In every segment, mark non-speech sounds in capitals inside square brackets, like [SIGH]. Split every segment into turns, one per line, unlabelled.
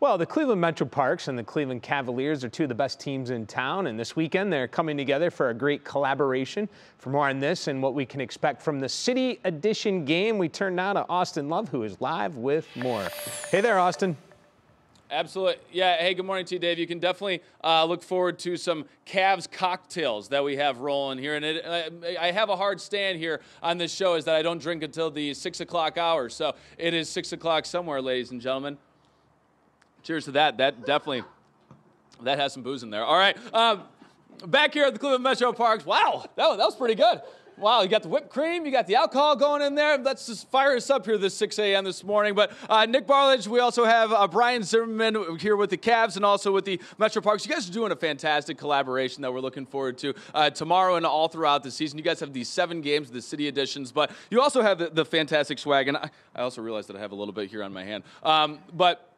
Well, the Cleveland Metroparks and the Cleveland Cavaliers are two of the best teams in town, and this weekend they're coming together for a great collaboration. For more on this and what we can expect from the City Edition game, we turn now to Austin Love, who is live with more. Hey there, Austin.
Absolutely. Yeah. Hey, good morning to you, Dave. You can definitely uh, look forward to some Cavs cocktails that we have rolling here. And it, uh, I have a hard stand here on this show is that I don't drink until the 6 o'clock hour. So it is 6 o'clock somewhere, ladies and gentlemen. Cheers to that. That definitely, that has some booze in there. All right. Um, back here at the Cleveland Metroparks. Wow, that, that was pretty good. Wow, you got the whipped cream, you got the alcohol going in there. Let's just fire us up here this 6 a.m. this morning. But uh, Nick Barlage, we also have uh, Brian Zimmerman here with the Cavs and also with the Metroparks. You guys are doing a fantastic collaboration that we're looking forward to uh, tomorrow and all throughout the season. You guys have these seven games, the city editions, but you also have the, the fantastic swag. And I, I, also realized that I have a little bit here on my hand. Um, but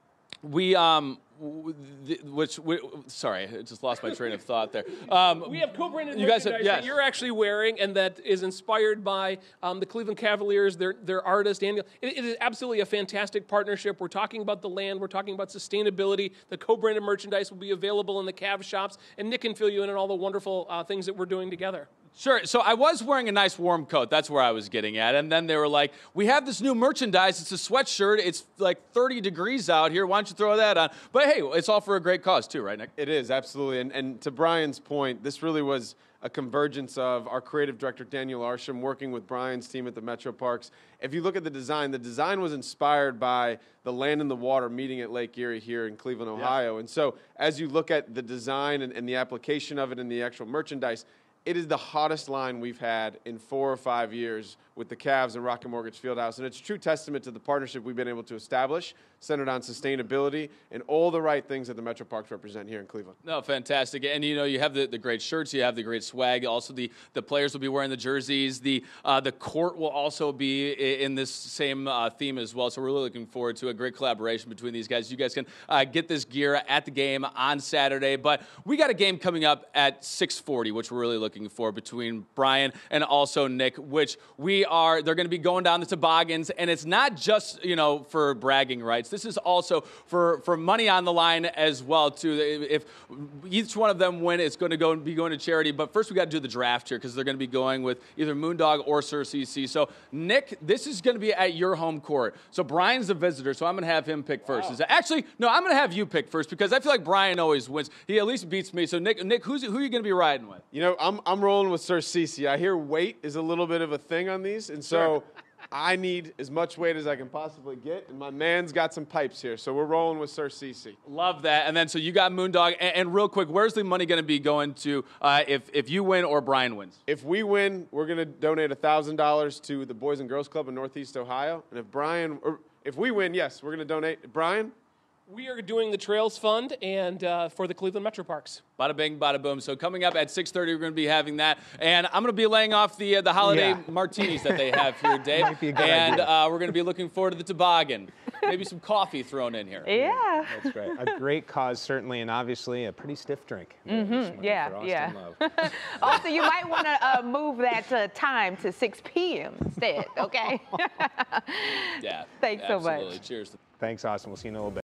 we um which we, sorry i just lost my train of thought there.
Um, we have co-branded you guys have, yes. that you're actually wearing and that is inspired by um, the cleveland cavaliers their, their artist and it, it is absolutely a fantastic partnership. We're talking about the land. We're talking about sustainability. The co-branded merchandise will be available in the cav shops and nick can fill you in on all the wonderful uh, things that we're doing together
Sure. So I was wearing a nice warm coat. That's where I was getting at. And then they were like, "We have this new merchandise. It's a sweatshirt. It's like 30 degrees out here. Why don't you throw that on?" But hey, it's all for a great cause too, right, Nick?
It is absolutely. And, and to Brian's point, this really was a convergence of our creative director Daniel Arsham working with Brian's team at the Metroparks. If you look at the design, the design was inspired by the land and the water meeting at Lake Erie here in Cleveland, Ohio. Yeah. And so as you look at the design and, and the application of it and the actual merchandise, it is the hottest line we've had in four or five years with the Cavs and Rocket Mortgage Fieldhouse. And it's true testament to the partnership we've been able to establish, centered on sustainability and all the right things that the Metroparks represent here in Cleveland.
No, fantastic. And you know, you have the, the great shirts, you have the great swag. Also, the, the players will be wearing the jerseys. The uh, the court will also be in this same uh, theme as well. So we're really looking forward to a great collaboration between these guys. You guys can uh, get this gear at the game on Saturday. But we got a game coming up at 6:40, which we're really looking for between Brian and also Nick, which we are, they're going to be going down the toboggans. And it's not just, you know, for bragging rights. This is also for, for money on the line as well, too. If each one of them win, it's going to go and be going to charity. But first, we got to do the draft here because they're going to be going with either Moondog or Sir CC. So, Nick, this is going to be at your home court. So, Brian's a visitor, so I'm going to have him pick first. Wow. Actually, no, I'm going to have you pick first because I feel like Brian always wins. He at least beats me. So, Nick, Nick who's, who are you going to be riding with?
You know, I'm, I'm rolling with Sir CC. I hear weight is a little bit of a thing on these and so. [LAUGHS] I need as much weight as I can possibly get, and my man's got some pipes here, so we're rolling with Sir CC.
Love that. And then so you got Moondog, and, and real quick, where's the money going to be going to uh, if if you win or Brian wins?
If we win, we're going to donate thousand dollars to the Boys and Girls Club in Northeast Ohio, and if Brian, or if we win, yes, we're going to donate. Brian,
we are doing the Trails Fund and uh, for the Cleveland Metroparks.
Bada bing, bada boom. So coming up at 6:30, we're going to be having that, and I'm going to be laying off the uh, the holiday yeah. martinis that they have here, [LAUGHS] Dave. and uh, we're going to be looking forward to the toboggan. Maybe some coffee thrown in here.
Yeah,
that's great. A great cause certainly, and obviously a pretty stiff drink.
Mm-hmm. Yeah, yeah. [LAUGHS] [LAUGHS] also, you might want to uh, move that uh, time to 6 p.m. instead. Okay.
yeah.
Thanks
absolutely.
so much.
Cheers.
Thanks, Austin. We'll see you in a little bit.